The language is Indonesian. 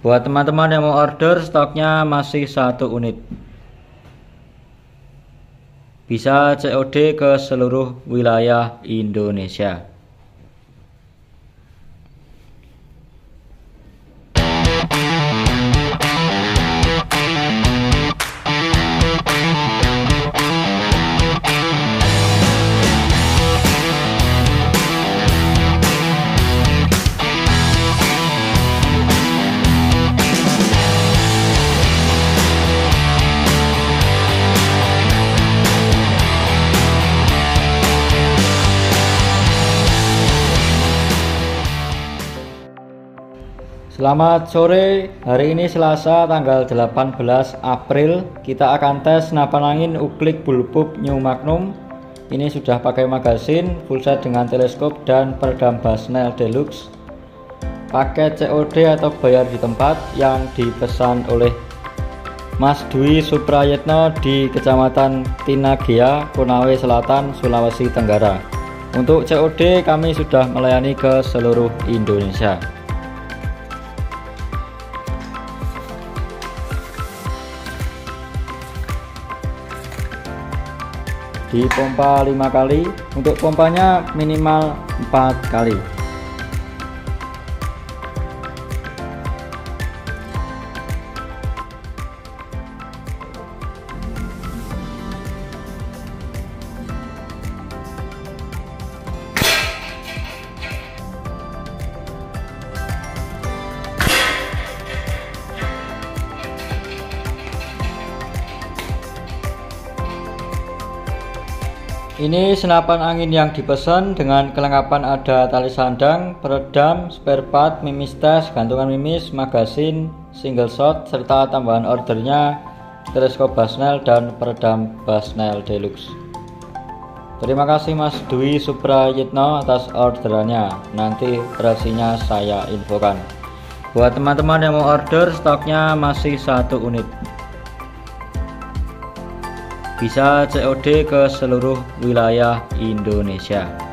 Buat teman-teman yang mau order stoknya masih satu unit. Bisa COD ke seluruh wilayah Indonesia Selamat sore, hari ini Selasa tanggal 18 April. Kita akan tes senapan angin Uklik Bulbub New Magnum. Ini sudah pakai magasin, full set dengan teleskop dan peredam Basnel Deluxe. Pakai COD atau bayar di tempat yang dipesan oleh Mas Dwi Suprayetno di Kecamatan Tinagea, Konawe Selatan, Sulawesi Tenggara. Untuk COD kami sudah melayani ke seluruh Indonesia dipompa lima kali. Untuk pompanya minimal empat kali Ini senapan angin yang dipesan dengan kelengkapan ada tali sandang, peredam, spare part, mimis tes, gantungan mimis, magasin, single shot, serta tambahan ordernya teleskop Basnel dan peredam Basnel Deluxe. Terima kasih Mas Dwi Suprayitno atas orderannya. Nanti versinya saya infokan. Buat teman-teman yang mau order, stoknya masih satu unit bisa COD ke seluruh wilayah Indonesia